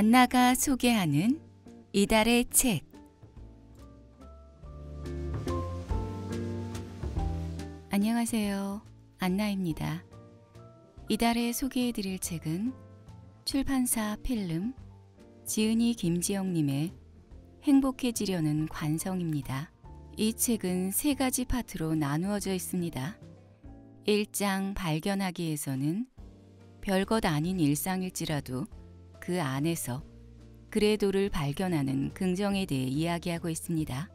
안나가 소개하는 이달의 책 안녕하세요. 안나입니다. 이달에 소개해 드릴 책은 출판사 필름 지은이 김지영님의 행복해지려는 관성입니다. 이 책은 세 가지 파트로 나누어져 있습니다. 1장 발견하기에서는 별것 아닌 일상일지라도 그 안에서 그래도를 발견하는 긍정에 대해 이야기하고 있습니다.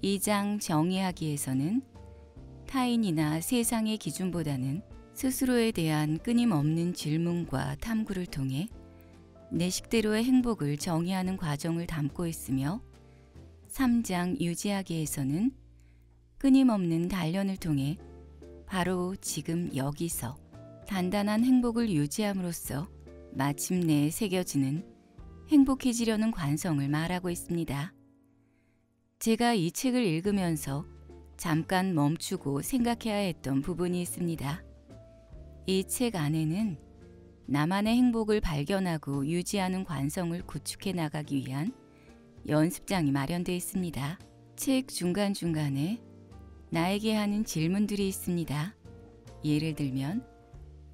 2장 정의하기에서는 타인이나 세상의 기준보다는 스스로에 대한 끊임없는 질문과 탐구를 통해 내 식대로의 행복을 정의하는 과정을 담고 있으며 3장 유지하기에서는 끊임없는 단련을 통해 바로 지금 여기서 단단한 행복을 유지함으로써 마침내 새겨지는 행복해지려는 관성을 말하고 있습니다. 제가 이 책을 읽으면서 잠깐 멈추고 생각해야 했던 부분이 있습니다. 이 책 안에는 나만의 행복을 발견하고 유지하는 관성을 구축해 나가기 위한 연습장이 마련되어 있습니다. 책 중간중간에 나에게 하는 질문들이 있습니다. 예를 들면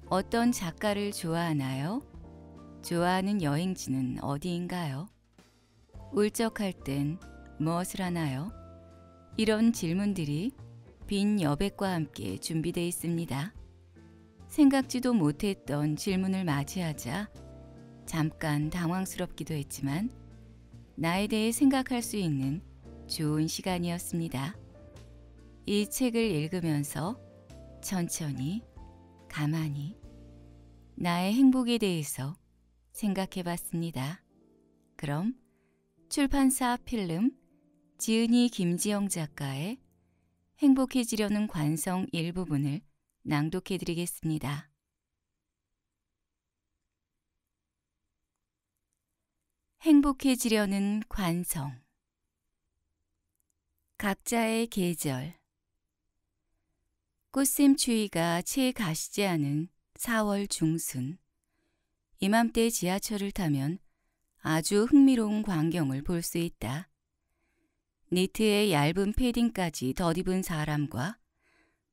어떤 작가를 좋아하나요? 좋아하는 여행지는 어디인가요? 울적할 땐 무엇을 하나요? 이런 질문들이 빈 여백과 함께 준비되어 있습니다. 생각지도 못했던 질문을 맞이하자 잠깐 당황스럽기도 했지만 나에 대해 생각할 수 있는 좋은 시간이었습니다. 이 책을 읽으면서 천천히, 가만히 나의 행복에 대해서 생각해 봤습니다. 그럼 출판사 필름 지은이 김지영 작가의 행복해지려는 관성 일부분을 낭독해 드리겠습니다. 행복해지려는 관성 각자의 계절 꽃샘 추위가 채 가시지 않은 4월 중순 이맘때 지하철을 타면 아주 흥미로운 광경을 볼 수 있다. 니트에 얇은 패딩까지 덧입은 사람과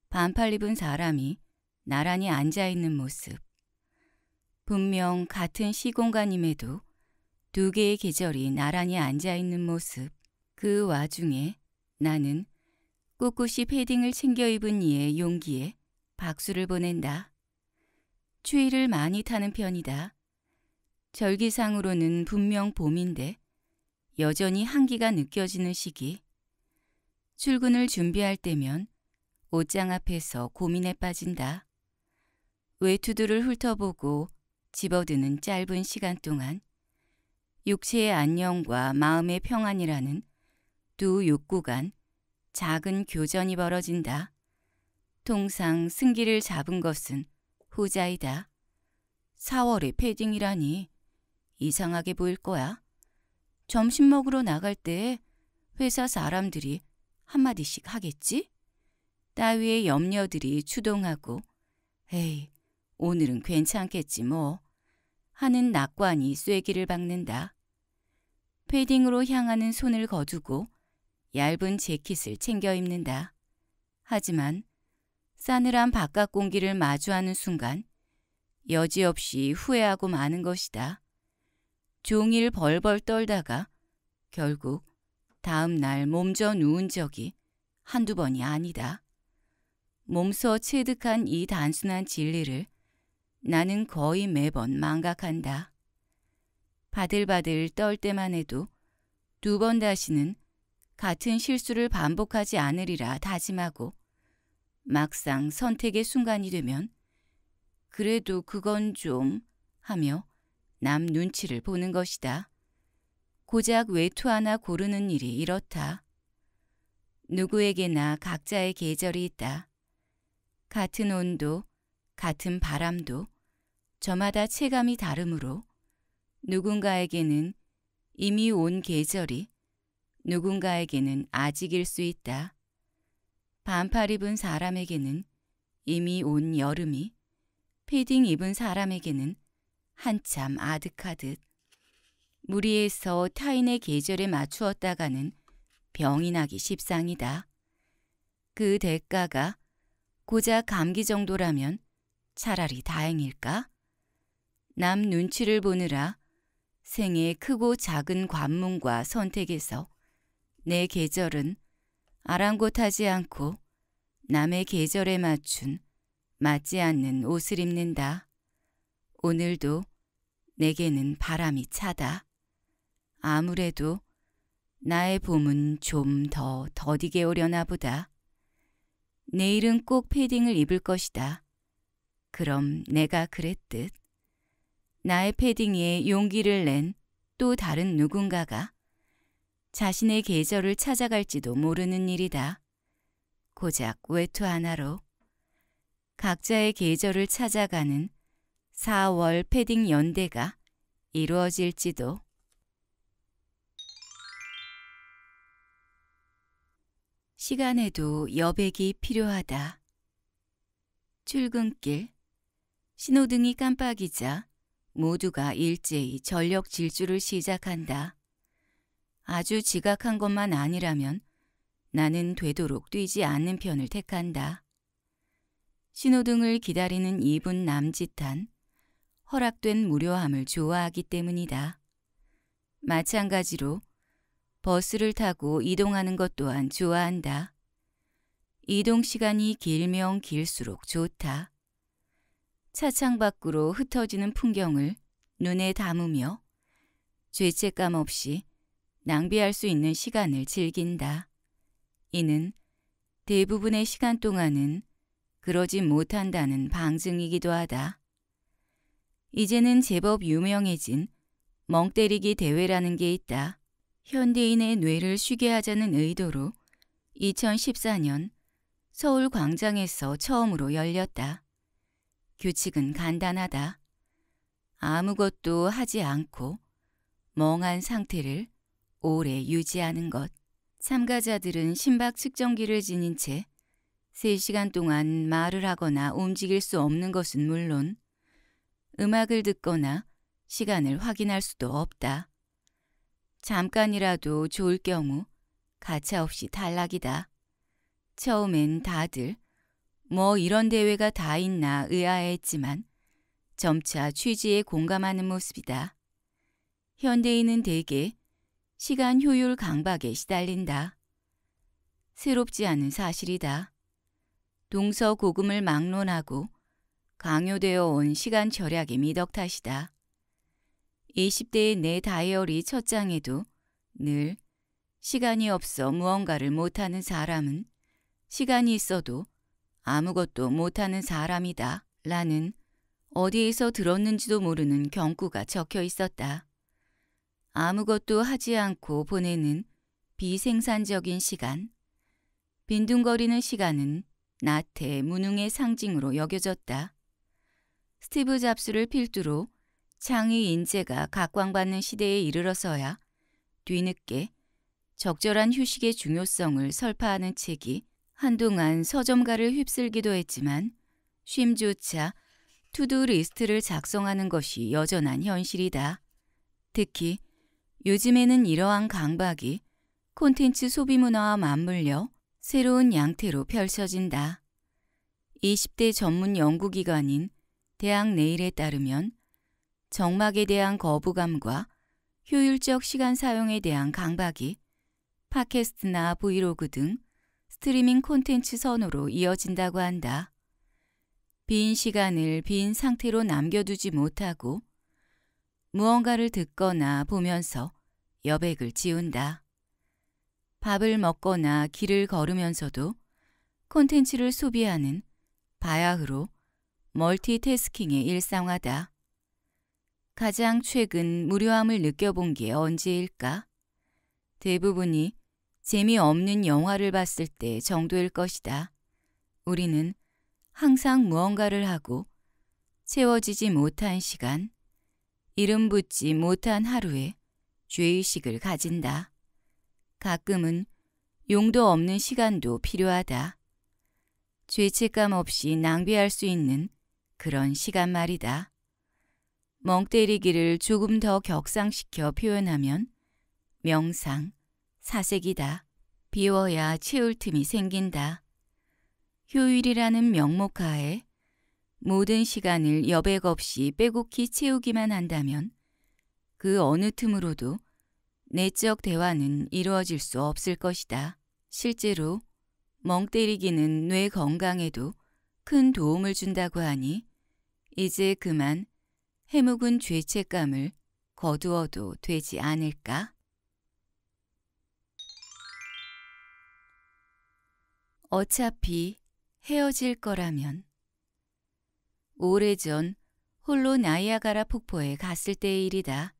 반팔 입은 사람이 나란히 앉아 있는 모습. 분명 같은 시공간임에도 두 개의 계절이 나란히 앉아 있는 모습. 그 와중에 나는 꿋꿋이 패딩을 챙겨 입은 이의 용기에 박수를 보낸다. 추위를 많이 타는 편이다. 절기상으로는 분명 봄인데 여전히 한기가 느껴지는 시기. 출근을 준비할 때면 옷장 앞에서 고민에 빠진다. 외투들을 훑어보고 집어드는 짧은 시간 동안 육체의 안녕과 마음의 평안이라는 두 욕구 간 작은 교전이 벌어진다. 통상 승기를 잡은 것은 후자이다. 4월에 패딩이라니 이상하게 보일 거야. 점심 먹으러 나갈 때 회사 사람들이 한마디씩 하겠지? 따위의 염려들이 추동하고 에이 오늘은 괜찮겠지 뭐 하는 낙관이 쐐기를 박는다. 패딩으로 향하는 손을 거두고 얇은 재킷을 챙겨 입는다. 하지만 싸늘한 바깥 공기를 마주하는 순간 여지없이 후회하고 마는 것이다. 종일 벌벌 떨다가 결국 다음 날 몸져 누운 적이 한두 번이 아니다. 몸서 체득한 이 단순한 진리를 나는 거의 매번 망각한다. 바들바들 떨 때만 해도 두 번 다시는 같은 실수를 반복하지 않으리라 다짐하고 막상 선택의 순간이 되면 그래도 그건 좀 하며 남 눈치를 보는 것이다. 고작 외투 하나 고르는 일이 이렇다. 누구에게나 각자의 계절이 있다. 같은 온도, 같은 바람도 저마다 체감이 다르므로 누군가에게는 이미 온 계절이 누군가에게는 아직일 수 있다. 반팔 입은 사람에게는 이미 온 여름이 패딩 입은 사람에게는 한참 아득하듯 무리해서 타인의 계절에 맞추었다가는 병이 나기 십상이다. 그 대가가 고작 감기 정도라면 차라리 다행일까? 남 눈치를 보느라 생의 크고 작은 관문과 선택에서 내 계절은 아랑곳하지 않고 남의 계절에 맞춘 맞지 않는 옷을 입는다. 오늘도 내게는 바람이 차다. 아무래도 나의 봄은 좀 더 더디게 오려나 보다. 내일은 꼭 패딩을 입을 것이다. 그럼 내가 그랬듯. 나의 패딩에 용기를 낸 또 다른 누군가가 자신의 계절을 찾아갈지도 모르는 일이다. 고작 외투 하나로 각자의 계절을 찾아가는 4월 패딩 연대가 이루어질지도. 시간에도 여백이 필요하다. 출근길 신호등이 깜빡이자 모두가 일제히 전력 질주를 시작한다. 아주 지각한 것만 아니라면 나는 되도록 뛰지 않는 편을 택한다. 신호등을 기다리는 2분 남짓한 허락된 무료함을 좋아하기 때문이다. 마찬가지로 버스를 타고 이동하는 것 또한 좋아한다. 이동 시간이 길면 길수록 좋다. 차창 밖으로 흩어지는 풍경을 눈에 담으며 죄책감 없이 낭비할 수 있는 시간을 즐긴다. 이는 대부분의 시간 동안은 그러지 못한다는 방증이기도 하다. 이제는 제법 유명해진 멍때리기 대회라는 게 있다. 현대인의 뇌를 쉬게 하자는 의도로 2014년 서울 광장에서 처음으로 열렸다. 규칙은 간단하다. 아무것도 하지 않고 멍한 상태를 오래 유지하는 것. 참가자들은 심박 측정기를 지닌 채 3시간 동안 말을 하거나 움직일 수 없는 것은 물론 음악을 듣거나 시간을 확인할 수도 없다. 잠깐이라도 좋을 경우 가차없이 탈락이다. 처음엔 다들 뭐 이런 대회가 다 있나 의아해했지만 점차 취지에 공감하는 모습이다. 현대인은 대개 시간 효율 강박에 시달린다. 새롭지 않은 사실이다. 동서고금을 막론하고 강요되어 온 시간 절약의 미덕 탓이다. 20대의 내 다이어리 첫 장에도 늘 시간이 없어 무언가를 못하는 사람은 시간이 있어도 아무것도 못하는 사람이다. 라는 어디에서 들었는지도 모르는 경구가 적혀 있었다. 아무것도 하지 않고 보내는 비생산적인 시간. 빈둥거리는 시간은 나태 무능의 상징으로 여겨졌다. 스티브 잡스를 필두로 창의 인재가 각광받는 시대에 이르러서야 뒤늦게 적절한 휴식의 중요성을 설파하는 책이 한동안 서점가를 휩쓸기도 했지만 쉼조차 to-do list를 작성하는 것이 여전한 현실이다. 특히 요즘에는 이러한 강박이 콘텐츠 소비 문화와 맞물려 새로운 양태로 펼쳐진다. 20대 전문 연구기관인 대학 내일에 따르면 정막에 대한 거부감과 효율적 시간 사용에 대한 강박이 팟캐스트나 브이로그 등 스트리밍 콘텐츠 선호로 이어진다고 한다. 빈 시간을 빈 상태로 남겨두지 못하고 무언가를 듣거나 보면서 여백을 지운다. 밥을 먹거나 길을 걸으면서도 콘텐츠를 소비하는 바야흐로 멀티태스킹의 일상화다. 가장 최근 무료함을 느껴본 게 언제일까? 대부분이 재미없는 영화를 봤을 때 정도일 것이다. 우리는 항상 무언가를 하고 채워지지 못한 시간, 이름 붙지 못한 하루에 죄의식을 가진다. 가끔은 용도 없는 시간도 필요하다. 죄책감 없이 낭비할 수 있는 그런 시간 말이다. 멍 때리기를 조금 더 격상시켜 표현하면 명상, 사색이다. 비워야 채울 틈이 생긴다. 효율이라는 명목 하에 모든 시간을 여백 없이 빼곡히 채우기만 한다면 그 어느 틈으로도 내적 대화는 이루어질 수 없을 것이다. 실제로 멍 때리기는 뇌 건강에도 큰 도움을 준다고 하니 이제 그만 해묵은 죄책감을 거두어도 되지 않을까? 어차피 헤어질 거라면 오래전 홀로 나이아가라 폭포에 갔을 때의 일이다.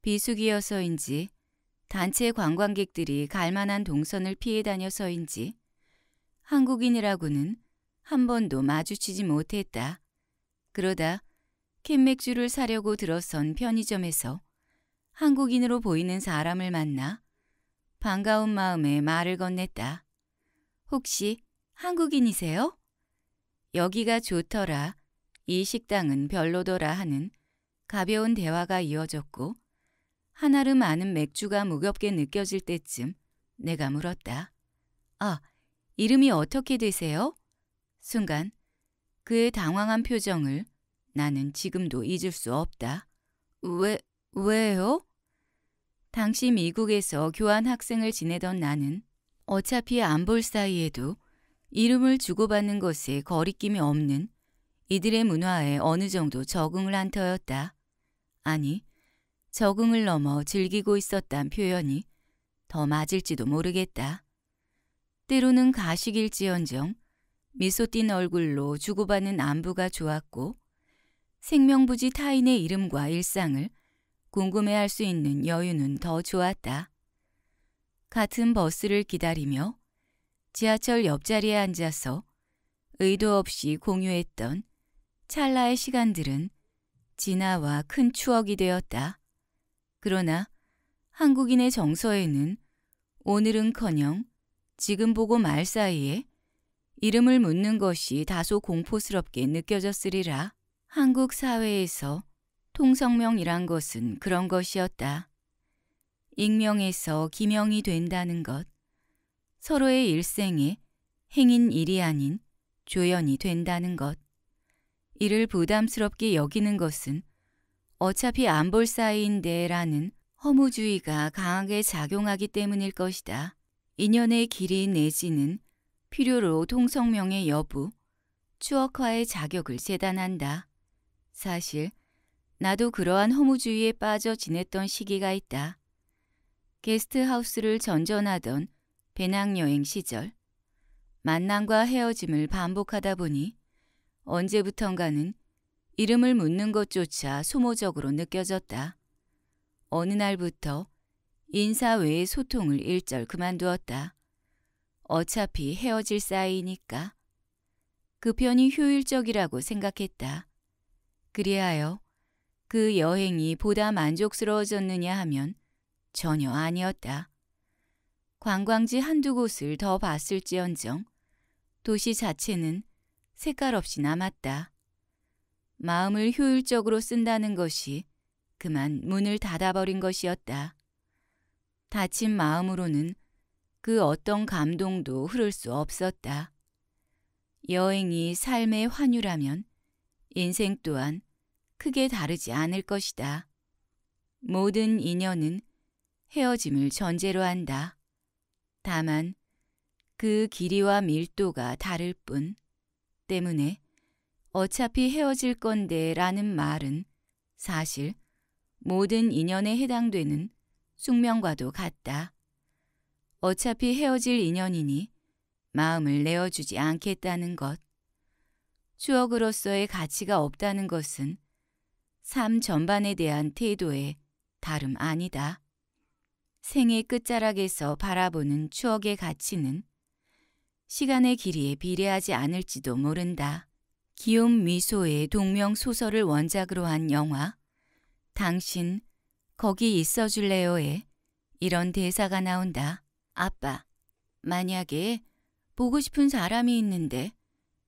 비수기여서인지 단체 관광객들이 갈 만한 동선을 피해 다녀서인지 한국인이라고는 한 번도 마주치지 못했다. 그러다 캔맥주를 사려고 들어선 편의점에서 한국인으로 보이는 사람을 만나 반가운 마음에 말을 건넸다. 혹시 한국인이세요? 여기가 좋더라. 이 식당은 별로더라 하는 가벼운 대화가 이어졌고 한아름 아는 맥주가 무겁게 느껴질 때쯤 내가 물었다. 아, 이름이 어떻게 되세요? 순간 그의 당황한 표정을 나는 지금도 잊을 수 없다. 왜, 왜요? 당시 미국에서 교환 학생을 지내던 나는 어차피 안 볼 사이에도 이름을 주고받는 것에 거리낌이 없는 이들의 문화에 어느 정도 적응을 한 터였다. 아니, 적응을 넘어 즐기고 있었단 표현이 더 맞을지도 모르겠다. 때로는 가식일지언정 미소 띤 얼굴로 주고받는 안부가 좋았고 생명부지 타인의 이름과 일상을 궁금해할 수 있는 여유는 더 좋았다. 같은 버스를 기다리며 지하철 옆자리에 앉아서 의도 없이 공유했던 찰나의 시간들은 진화와 큰 추억이 되었다. 그러나 한국인의 정서에는 오늘은커녕 지금 보고 말 사이에 이름을 묻는 것이 다소 공포스럽게 느껴졌으리라. 한국 사회에서 통성명이란 것은 그런 것이었다. 익명에서 기명이 된다는 것, 서로의 일생에 행인 일이 아닌 조연이 된다는 것, 이를 부담스럽게 여기는 것은 어차피 안 볼 사이인데 라는 허무주의가 강하게 작용하기 때문일 것이다. 인연의 길이 내지는 필요로 통성명의 여부, 추억화의 자격을 재단한다. 사실 나도 그러한 허무주의에 빠져 지냈던 시기가 있다. 게스트하우스를 전전하던 배낭여행 시절, 만남과 헤어짐을 반복하다 보니 언제부턴가는 이름을 묻는 것조차 소모적으로 느껴졌다. 어느 날부터 인사 외의 소통을 일절 그만두었다. 어차피 헤어질 사이니까. 그 편이 효율적이라고 생각했다. 그리하여 그 여행이 보다 만족스러워졌느냐 하면 전혀 아니었다. 관광지 한두 곳을 더 봤을지언정 도시 자체는 색깔 없이 남았다. 마음을 효율적으로 쓴다는 것이 그만 문을 닫아버린 것이었다. 다친 마음으로는 그 어떤 감동도 흐를 수 없었다. 여행이 삶의 환유라면 인생 또한 크게 다르지 않을 것이다. 모든 인연은 헤어짐을 전제로 한다. 다만 그 길이와 밀도가 다를 뿐 때문에 어차피 헤어질 건데 라는 말은 사실 모든 인연에 해당되는 숙명과도 같다. 어차피 헤어질 인연이니 마음을 내어주지 않겠다는 것. 추억으로서의 가치가 없다는 것은 삶 전반에 대한 태도의 다름 아니다. 생의 끝자락에서 바라보는 추억의 가치는 시간의 길이에 비례하지 않을지도 모른다. 기욤 미소의 동명 소설을 원작으로 한 영화 당신 거기 있어 줄래요에 이런 대사가 나온다. 아빠, 만약에 보고 싶은 사람이 있는데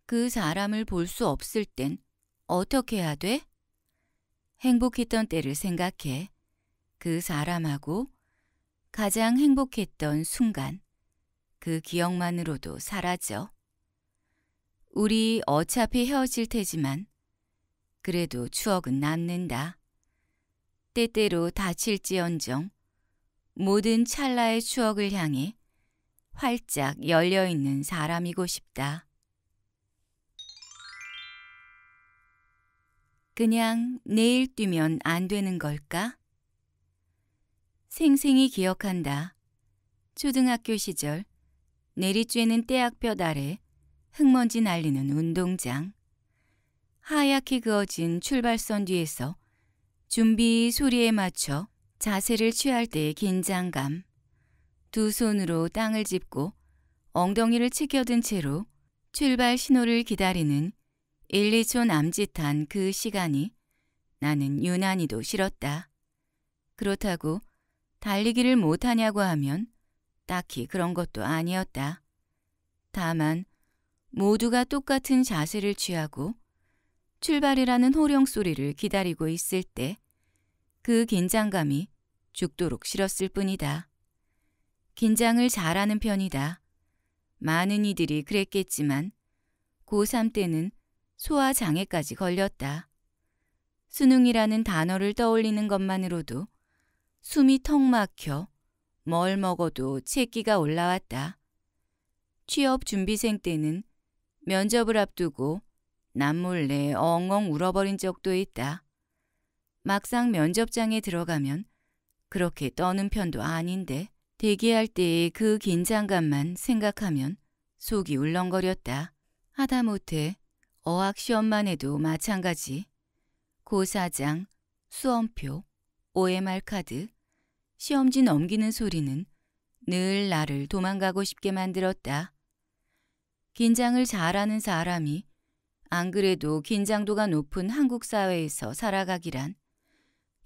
그 사람을 볼 수 없을 땐 어떻게 해야 돼? 행복했던 때를 생각해 그 사람하고 가장 행복했던 순간 그 기억만으로도 사라져. 우리 어차피 헤어질 테지만 그래도 추억은 남는다. 때때로 다칠지언정 모든 찰나의 추억을 향해 활짝 열려있는 사람이고 싶다. 그냥 내일 뛰면 안 되는 걸까? 생생히 기억한다. 초등학교 시절 내리쬐는 떼약볕 아래 흙먼지 날리는 운동장. 하얗게 그어진 출발선 뒤에서 준비 소리에 맞춰 자세를 취할 때의 긴장감. 두 손으로 땅을 짚고 엉덩이를 치켜든 채로 출발 신호를 기다리는 1, 2초 남짓한 그 시간이 나는 유난히도 싫었다. 그렇다고 달리기를 못하냐고 하면 딱히 그런 것도 아니었다. 다만 모두가 똑같은 자세를 취하고 출발이라는 호령 소리를 기다리고 있을 때 그 긴장감이 죽도록 싫었을 뿐이다. 긴장을 잘하는 편이다. 많은 이들이 그랬겠지만 고3 때는 소화 장애까지 걸렸다. 수능이라는 단어를 떠올리는 것만으로도 숨이 턱 막혀 뭘 먹어도 채기가 올라왔다. 취업 준비생 때는 면접을 앞두고 남몰래 엉엉 울어버린 적도 있다. 막상 면접장에 들어가면 그렇게 떠는 편도 아닌데 대기할 때의 그 긴장감만 생각하면 속이 울렁거렸다. 하다못해 어학 시험만 해도 마찬가지. 고사장, 수험표, OMR 카드, 시험지 넘기는 소리는 늘 나를 도망가고 싶게 만들었다. 긴장을 잘하는 사람이 안 그래도 긴장도가 높은 한국 사회에서 살아가기란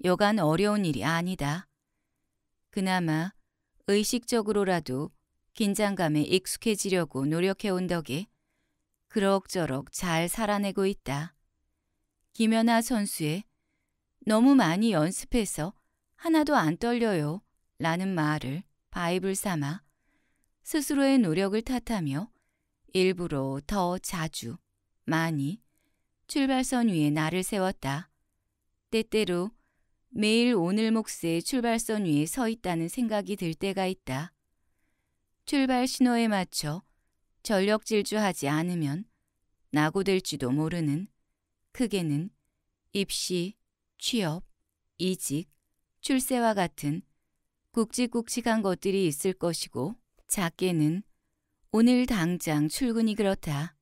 여간 어려운 일이 아니다. 그나마 의식적으로라도 긴장감에 익숙해지려고 노력해온 덕에 그럭저럭 잘 살아내고 있다. 김연아 선수의 너무 많이 연습해서 하나도 안 떨려요 라는 말을 바이블 삼아 스스로의 노력을 탓하며 일부러 더 자주, 많이 출발선 위에 나를 세웠다. 때때로 매일 오늘 몫의 출발선 위에 서 있다는 생각이 들 때가 있다. 출발 신호에 맞춰 전력 질주하지 않으면 낙오될지도 모르는 크게는 입시, 취업, 이직, 출세와 같은 굵직굵직한 것들이 있을 것이고 작게는 오늘 당장 출근이 그렇다.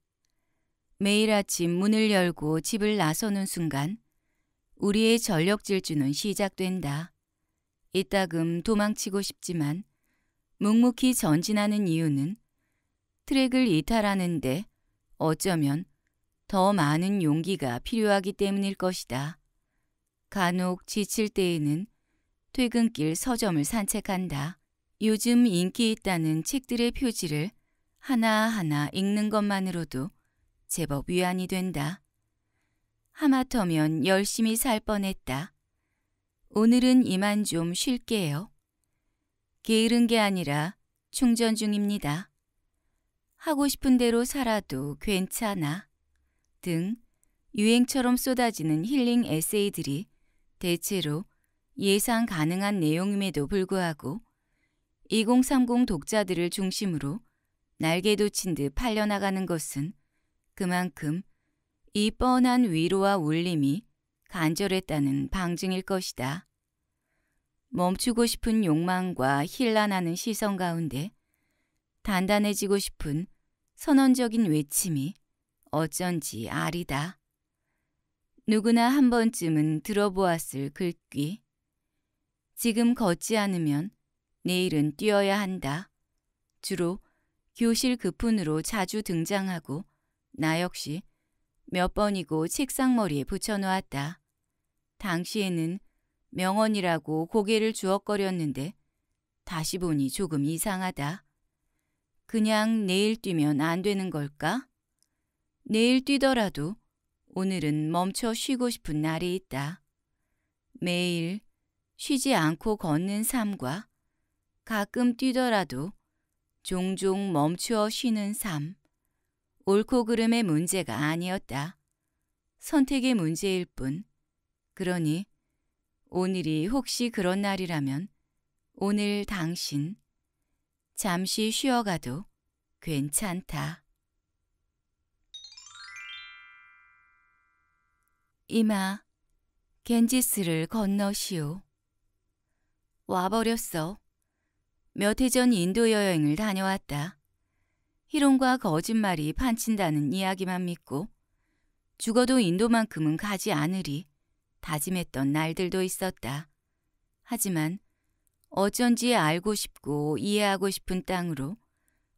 매일 아침 문을 열고 집을 나서는 순간 우리의 전력 질주는 시작된다. 이따금 도망치고 싶지만 묵묵히 전진하는 이유는 트랙을 이탈하는데 어쩌면 더 많은 용기가 필요하기 때문일 것이다. 간혹 지칠 때에는 퇴근길 서점을 산책한다. 요즘 인기 있다는 책들의 표지를 하나하나 읽는 것만으로도 제법 위안이 된다. 하마터면 열심히 살 뻔했다. 오늘은 이만 좀 쉴게요. 게으른 게 아니라 충전 중입니다. 하고 싶은 대로 살아도 괜찮아. 등 유행처럼 쏟아지는 힐링 에세이들이 대체로 예상 가능한 내용임에도 불구하고 2030 독자들을 중심으로 날개 돋친 듯 팔려나가는 것은 그만큼 이 뻔한 위로와 울림이 간절했다는 방증일 것이다. 멈추고 싶은 욕망과 힐난하는 시선 가운데 단단해지고 싶은 선언적인 외침이 어쩐지 아리다. 누구나 한 번쯤은 들어보았을 글귀. 지금 걷지 않으면 내일은 뛰어야 한다. 주로 교실 급훈으로 자주 등장하고 나 역시 몇 번이고 책상머리에 붙여놓았다. 당시에는 명언이라고 고개를 주걱거렸는데 다시 보니 조금 이상하다. 그냥 내일 뛰면 안 되는 걸까? 내일 뛰더라도 오늘은 멈춰 쉬고 싶은 날이 있다. 매일 쉬지 않고 걷는 삶과 가끔 뛰더라도 종종 멈추어 쉬는 삶. 옳고 그름의 문제가 아니었다. 선택의 문제일 뿐. 그러니 오늘이 혹시 그런 날이라면 오늘 당신 잠시 쉬어가도 괜찮다. 이마, 겐지스를 건너시오. 와버렸어. 몇 해 전 인도 여행을 다녀왔다. 희롱과 거짓말이 판친다는 이야기만 믿고 죽어도 인도만큼은 가지 않으리 다짐했던 날들도 있었다. 하지만 어쩐지 알고 싶고 이해하고 싶은 땅으로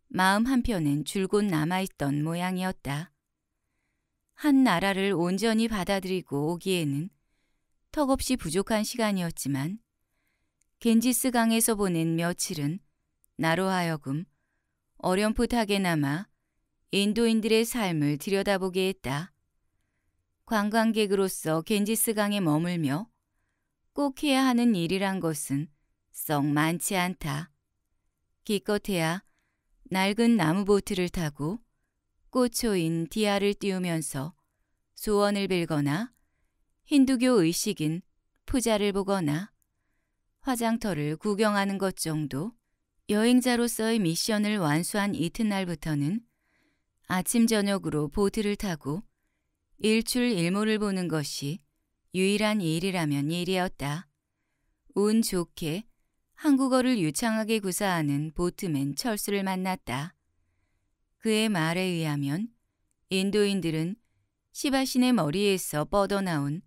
마음 한편엔 줄곧 남아있던 모양이었다. 한 나라를 온전히 받아들이고 오기에는 턱없이 부족한 시간이었지만 겐지스 강에서 보낸 며칠은 나로 하여금 어렴풋하게나마 인도인들의 삶을 들여다보게 했다. 관광객으로서 겐지스 강에 머물며 꼭 해야 하는 일이란 것은 썩 많지 않다. 기껏해야 낡은 나무 보트를 타고 꽃초인 디아를 띄우면서 소원을 빌거나 힌두교 의식인 푸자를 보거나 화장터를 구경하는 것 정도 여행자로서의 미션을 완수한 이튿날부터는 아침 저녁으로 보트를 타고 일출일모를 보는 것이 유일한 일이라면 일이었다. 운 좋게 한국어를 유창하게 구사하는 보트맨 철수를 만났다. 그의 말에 의하면 인도인들은 시바신의 머리에서 뻗어나온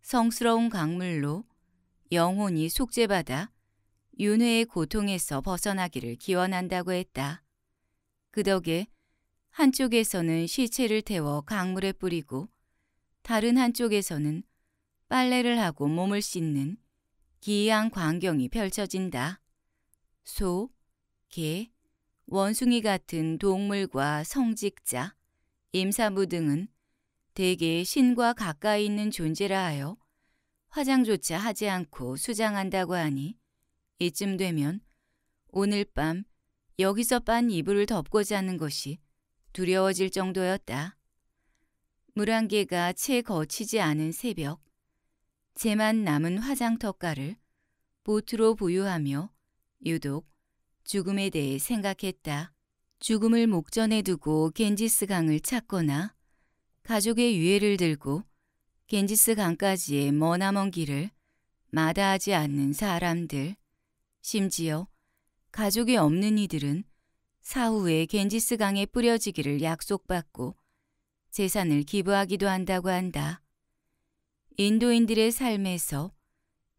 성스러운 강물로 영혼이 속죄받아 윤회의 고통에서 벗어나기를 기원한다고 했다. 그 덕에 한쪽에서는 시체를 태워 강물에 뿌리고 다른 한쪽에서는 빨래를 하고 몸을 씻는 기이한 광경이 펼쳐진다. 소, 개, 원숭이 같은 동물과 성직자, 임사부 등은 대개 신과 가까이 있는 존재라 하여 화장조차 하지 않고 수장한다고 하니 이쯤 되면 오늘 밤 여기서 빤 이불을 덮고 자는 것이 두려워질 정도였다. 물 한 개가 채 거치지 않은 새벽, 제만 남은 화장터가를 보트로 보유하며 유독 죽음에 대해 생각했다. 죽음을 목전에 두고 겐지스 강을 찾거나 가족의 유해를 들고 겐지스 강까지의 머나먼 길을 마다하지 않는 사람들, 심지어 가족이 없는 이들은 사후에 겐지스 강에 뿌려지기를 약속받고 재산을 기부하기도 한다고 한다. 인도인들의 삶에서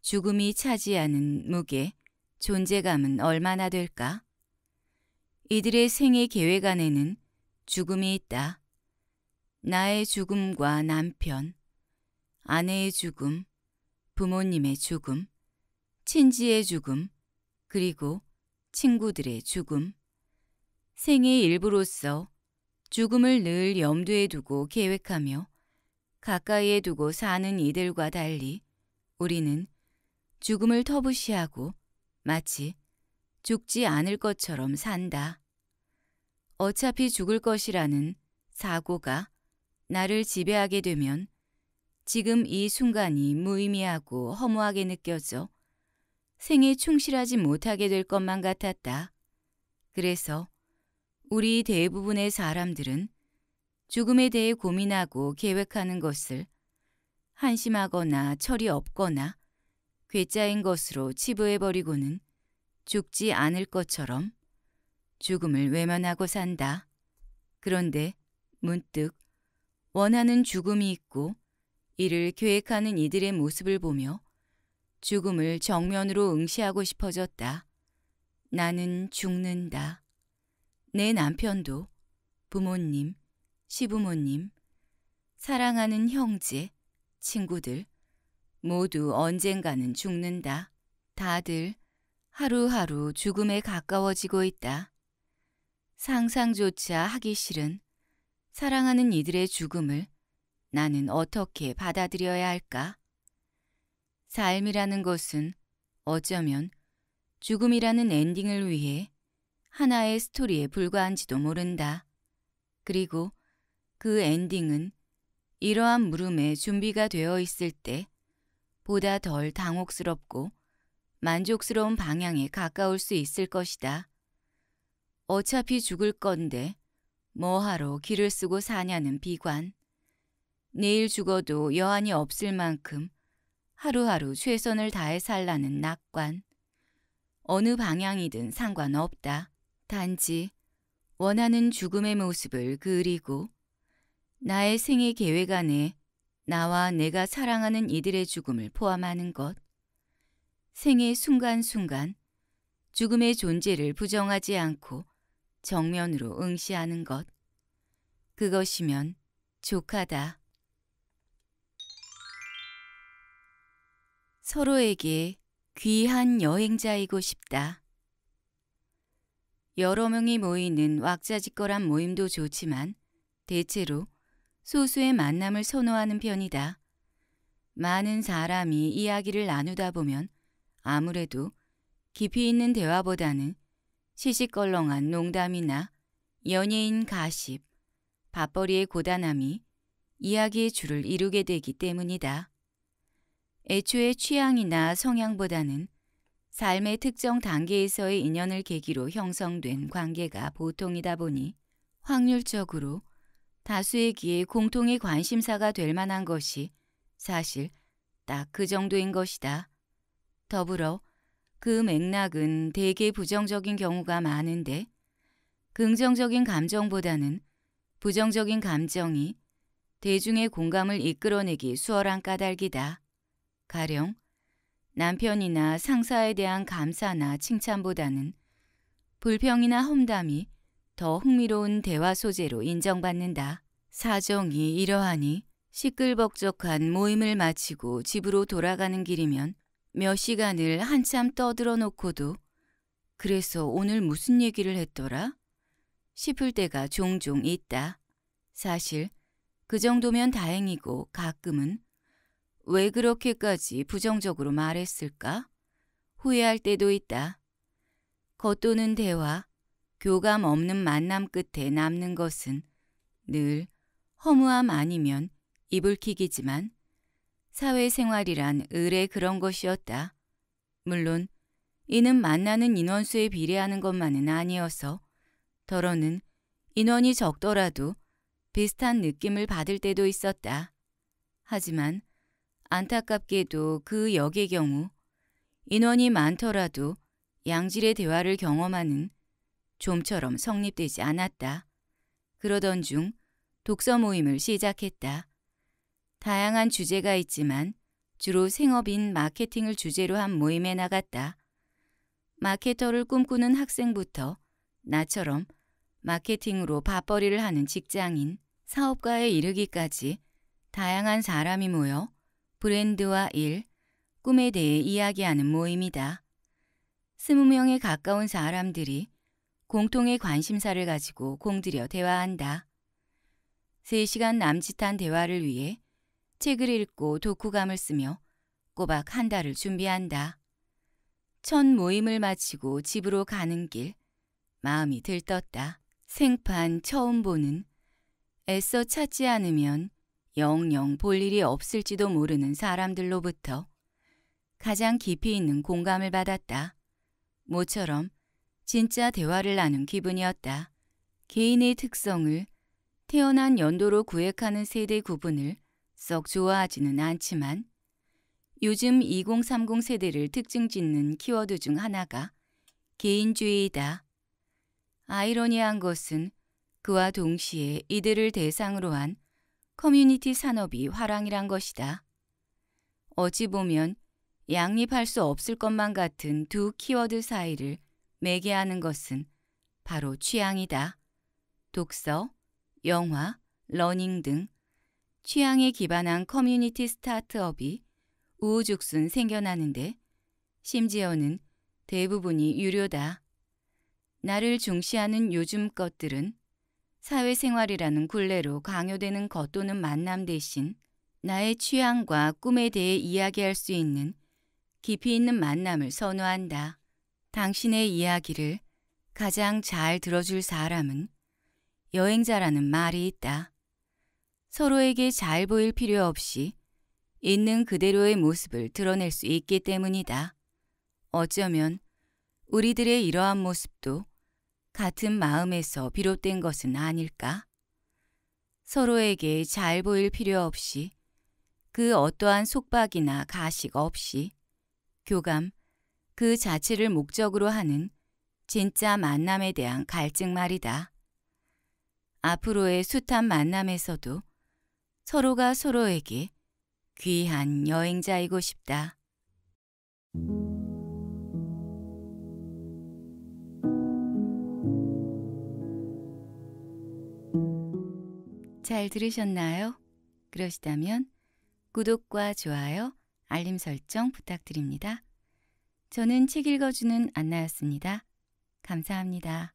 죽음이 차지하는 무게, 존재감은 얼마나 될까? 이들의 생애 계획 안에는 죽음이 있다. 나의 죽음과 남편, 아내의 죽음, 부모님의 죽음, 친지의 죽음, 그리고 친구들의 죽음. 생의 일부로서 죽음을 늘 염두에 두고 계획하며 가까이에 두고 사는 이들과 달리 우리는 죽음을 터부시하고 마치 죽지 않을 것처럼 산다. 어차피 죽을 것이라는 사고가 나를 지배하게 되면 지금 이 순간이 무의미하고 허무하게 느껴져 생에 충실하지 못하게 될 것만 같았다. 그래서 우리 대부분의 사람들은 죽음에 대해 고민하고 계획하는 것을 한심하거나 철이 없거나 괴짜인 것으로 치부해버리고는 죽지 않을 것처럼 죽음을 외면하고 산다. 그런데 문득 원하는 죽음이 있고 이를 계획하는 이들의 모습을 보며 죽음을 정면으로 응시하고 싶어졌다. 나는 죽는다. 내 남편도, 부모님, 시부모님, 사랑하는 형제, 친구들, 모두 언젠가는 죽는다. 다들 하루하루 죽음에 가까워지고 있다. 상상조차 하기 싫은 사랑하는 이들의 죽음을 나는 어떻게 받아들여야 할까? 삶이라는 것은 어쩌면 죽음이라는 엔딩을 위해 하나의 스토리에 불과한지도 모른다. 그리고 그 엔딩은 이러한 물음에 준비가 되어 있을 때 보다 덜 당혹스럽고 만족스러운 방향에 가까울 수 있을 것이다. 어차피 죽을 건데 뭐하러 길을 쓰고 사냐는 비관. 내일 죽어도 여한이 없을 만큼 하루하루 최선을 다해 살라는 낙관. 어느 방향이든 상관없다. 단지 원하는 죽음의 모습을 그리고 나의 생애 계획 안에 나와 내가 사랑하는 이들의 죽음을 포함하는 것. 생의 순간순간 죽음의 존재를 부정하지 않고 정면으로 응시하는 것. 그것이면 족하다. 서로에게 귀한 여행자이고 싶다. 여러 명이 모이는 왁자지껄한 모임도 좋지만 대체로 소수의 만남을 선호하는 편이다. 많은 사람이 이야기를 나누다 보면 아무래도 깊이 있는 대화보다는 시시껄렁한 농담이나 연예인 가십, 밥벌이의 고단함이 이야기의 줄을 이루게 되기 때문이다. 애초에 취향이나 성향보다는 삶의 특정 단계에서의 인연을 계기로 형성된 관계가 보통이다 보니 확률적으로 다수에게 공통의 관심사가 될 만한 것이 사실 딱 그 정도인 것이다. 더불어 그 맥락은 대개 부정적인 경우가 많은데 긍정적인 감정보다는 부정적인 감정이 대중의 공감을 이끌어내기 수월한 까닭이다. 가령 남편이나 상사에 대한 감사나 칭찬보다는 불평이나 험담이 더 흥미로운 대화 소재로 인정받는다. 사정이 이러하니 시끌벅적한 모임을 마치고 집으로 돌아가는 길이면 몇 시간을 한참 떠들어 놓고도 그래서 오늘 무슨 얘기를 했더라? 싶을 때가 종종 있다. 사실 그 정도면 다행이고 가끔은 왜 그렇게까지 부정적으로 말했을까? 후회할 때도 있다. 겉도는 대화, 교감 없는 만남 끝에 남는 것은 늘 허무함 아니면 이불킥이지만 사회생활이란 을의 그런 것이었다. 물론 이는 만나는 인원수에 비례하는 것만은 아니어서 더러는 인원이 적더라도 비슷한 느낌을 받을 때도 있었다. 하지만 안타깝게도 그 역의 경우 인원이 많더라도 양질의 대화를 경험하는 좀처럼 성립되지 않았다. 그러던 중 독서 모임을 시작했다. 다양한 주제가 있지만 주로 생업인 마케팅을 주제로 한 모임에 나갔다. 마케터를 꿈꾸는 학생부터 나처럼 마케팅으로 밥벌이를 하는 직장인, 사업가에 이르기까지 다양한 사람이 모여 브랜드와 일, 꿈에 대해 이야기하는 모임이다. 스무 명에 가까운 사람들이 공통의 관심사를 가지고 공들여 대화한다. 3시간 남짓한 대화를 위해 책을 읽고 독후감을 쓰며 꼬박 한 달을 준비한다. 첫 모임을 마치고 집으로 가는 길 마음이 들떴다. 생판 처음 보는 애써 찾지 않으면 영영 볼 일이 없을지도 모르는 사람들로부터 가장 깊이 있는 공감을 받았다. 모처럼 진짜 대화를 나눈 기분이었다. 개인의 특성을 태어난 연도로 구획하는 세대 구분을 썩 좋아하지는 않지만 요즘 2030 세대를 특징 짓는 키워드 중 하나가 개인주의이다. 아이러니한 것은 그와 동시에 이들을 대상으로 한 커뮤니티 산업이 활황이란 것이다. 어찌 보면 양립할 수 없을 것만 같은 두 키워드 사이를 매개하는 것은 바로 취향이다. 독서, 영화, 러닝 등 취향에 기반한 커뮤니티 스타트업이 우후죽순 생겨나는데 심지어는 대부분이 유료다. 나를 중시하는 요즘 것들은 사회생활이라는 굴레로 강요되는 겉도는 만남 대신 나의 취향과 꿈에 대해 이야기할 수 있는 깊이 있는 만남을 선호한다. 당신의 이야기를 가장 잘 들어줄 사람은 여행자라는 말이 있다. 서로에게 잘 보일 필요 없이 있는 그대로의 모습을 드러낼 수 있기 때문이다. 어쩌면 우리들의 이러한 모습도 같은 마음에서 비롯된 것은 아닐까? 서로에게 잘 보일 필요 없이 그 어떠한 속박이나 가식 없이 교감 그 자체를 목적으로 하는 진짜 만남에 대한 갈증 말이다. 앞으로의 숱한 만남에서도 서로가 서로에게 귀한 여행자이고 싶다. 잘 들으셨나요? 그러시다면 구독과 좋아요, 알림 설정 부탁드립니다. 저는 책 읽어주는 안나였습니다. 감사합니다.